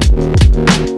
We'll